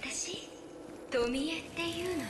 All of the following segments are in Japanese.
私富江っていうのよ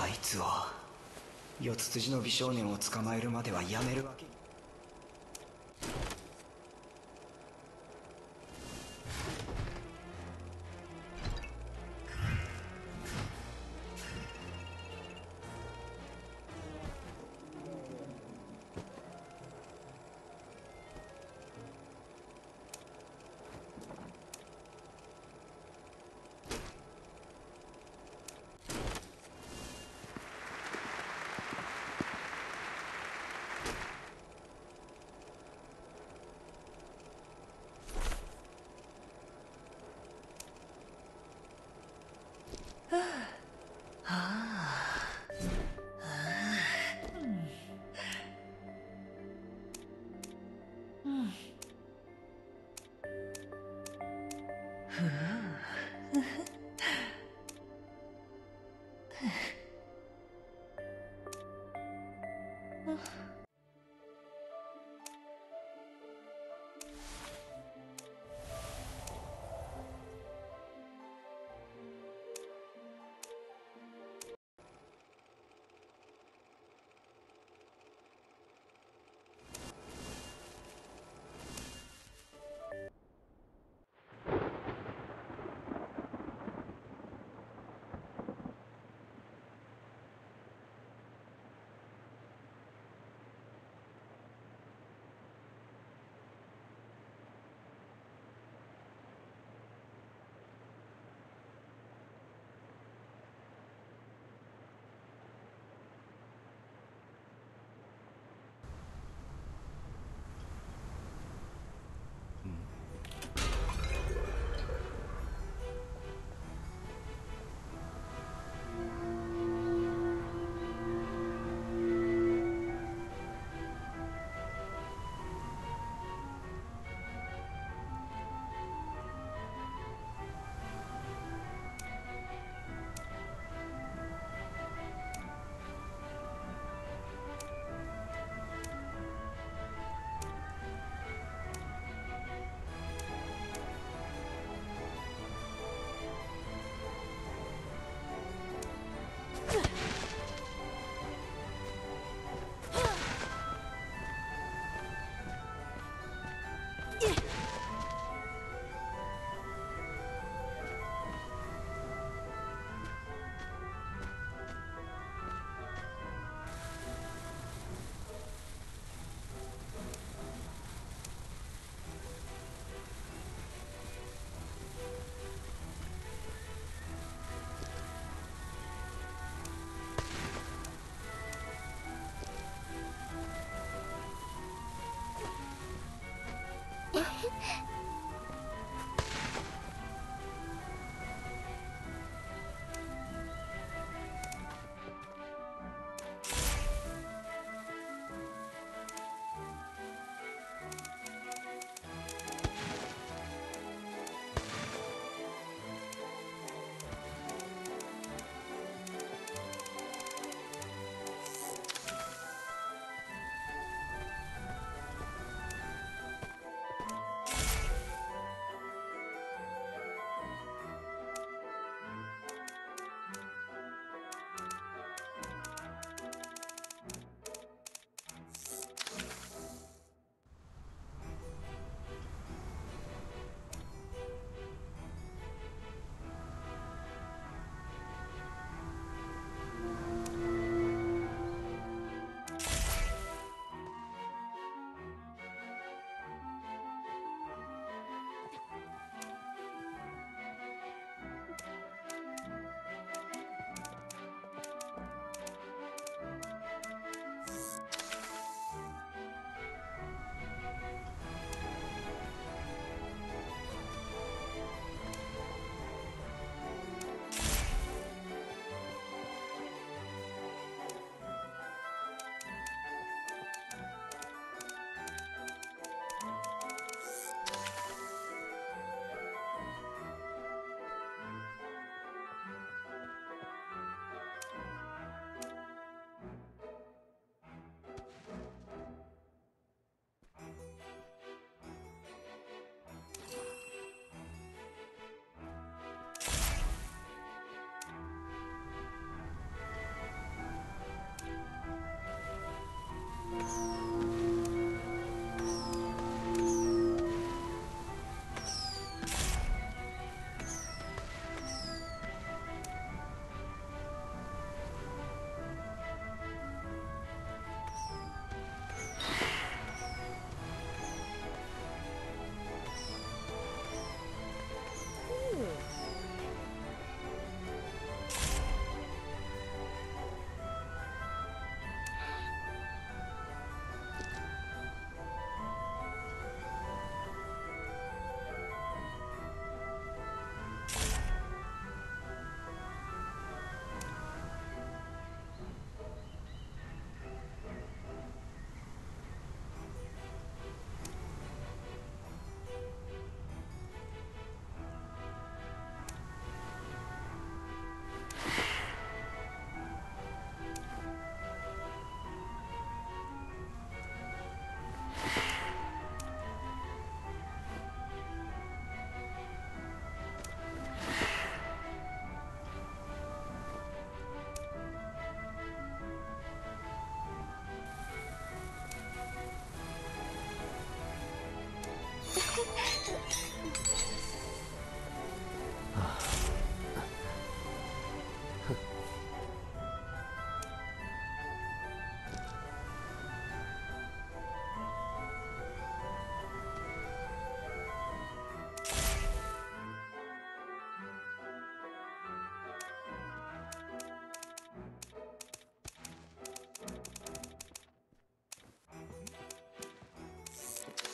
あいつは四つ辻の美少年を捕まえるまではやめる。わ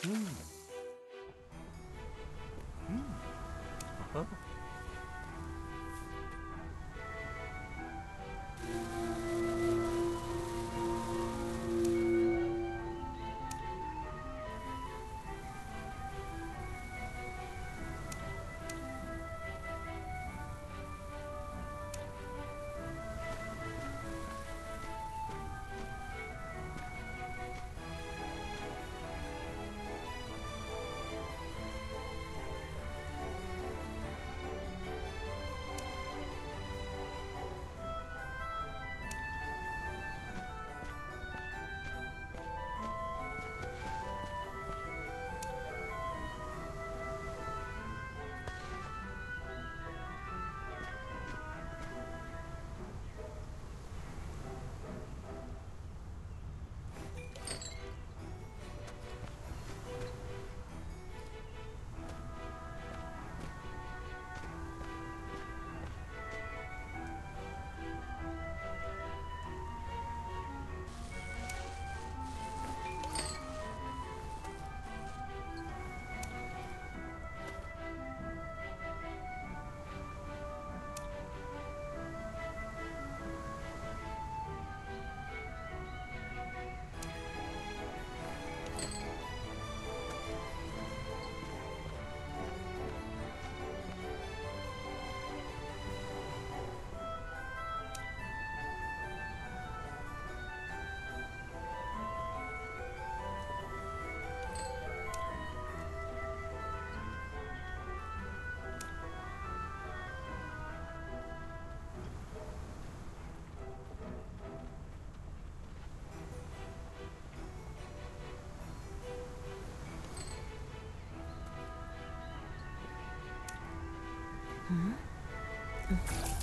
Mm. 嗯。嗯。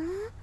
うん？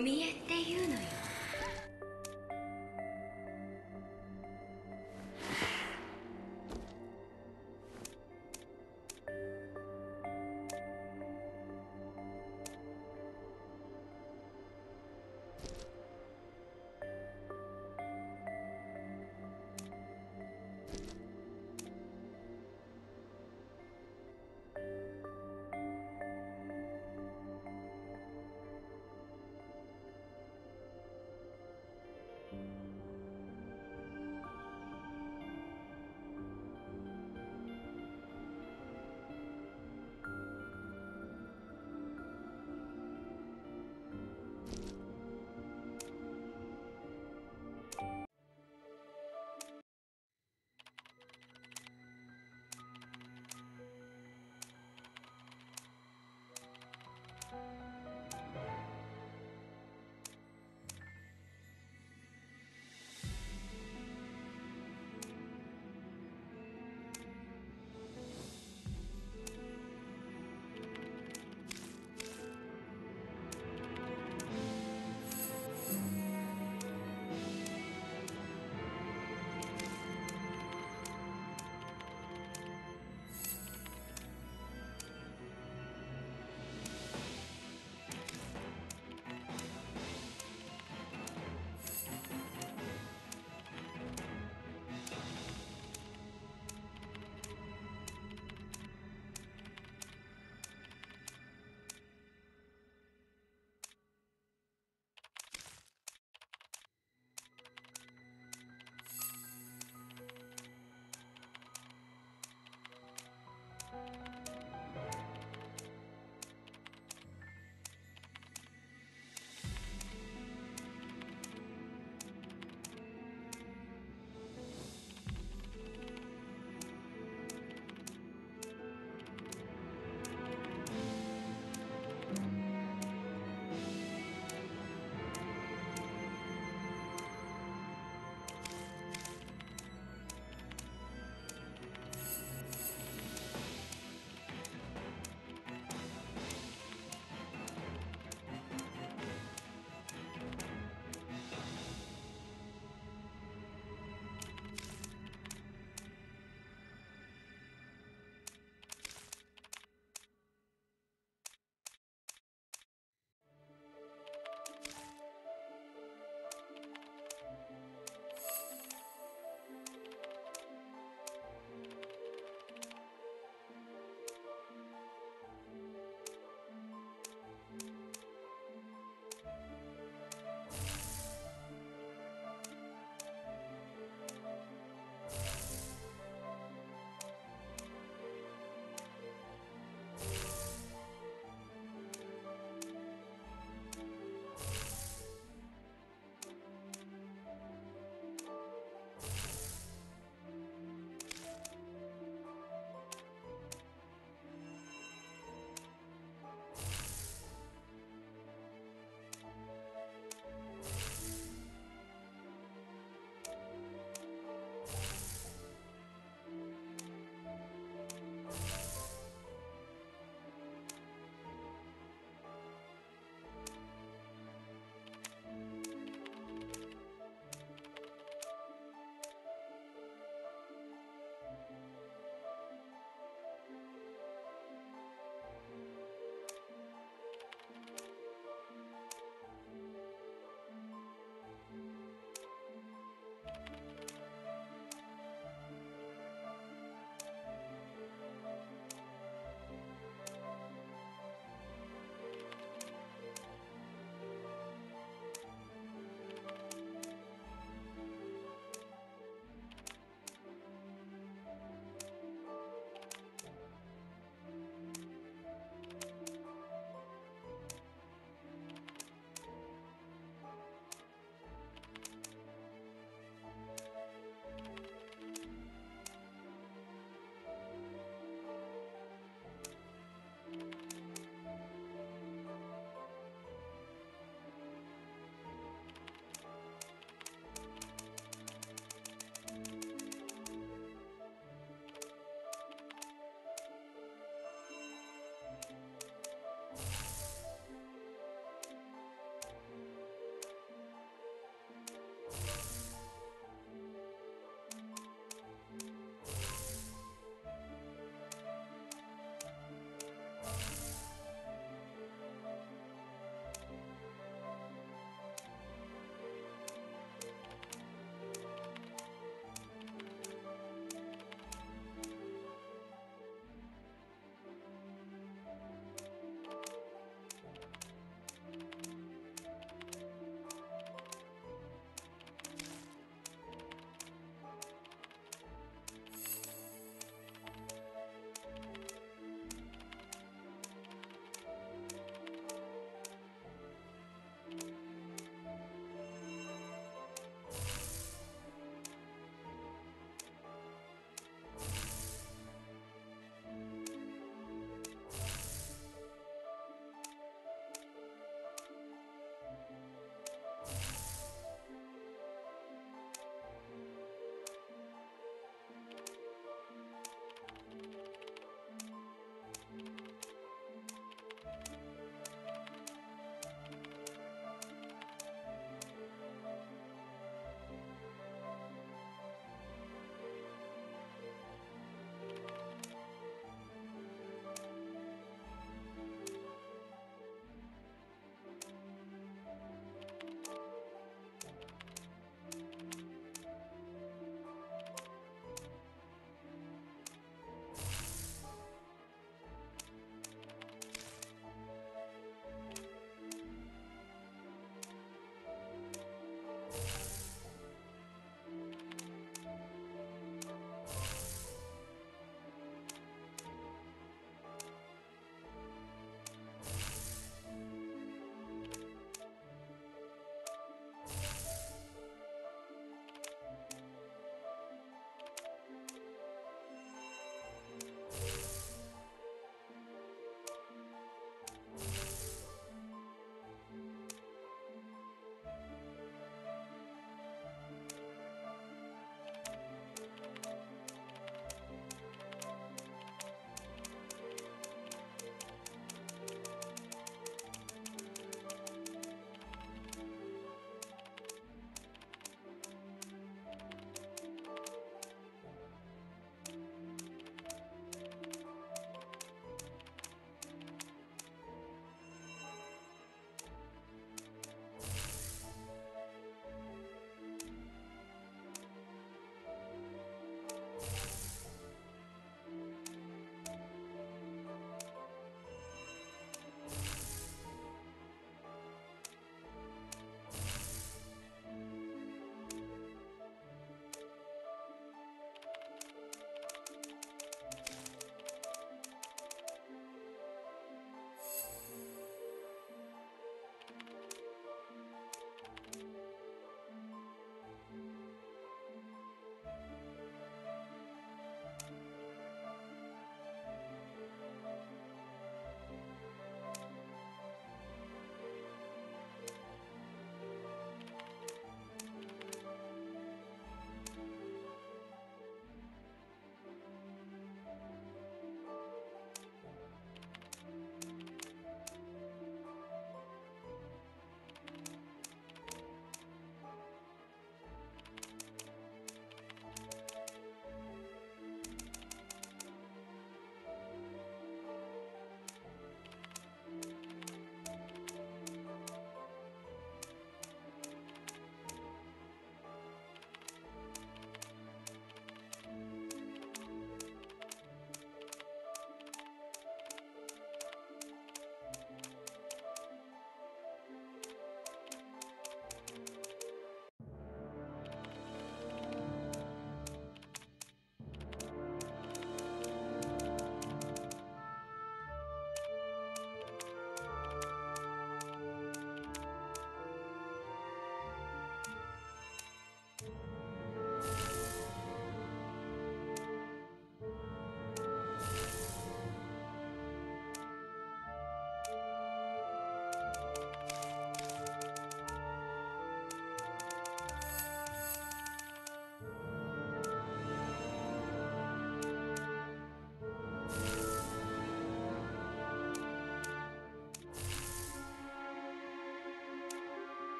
見えっていうのよ。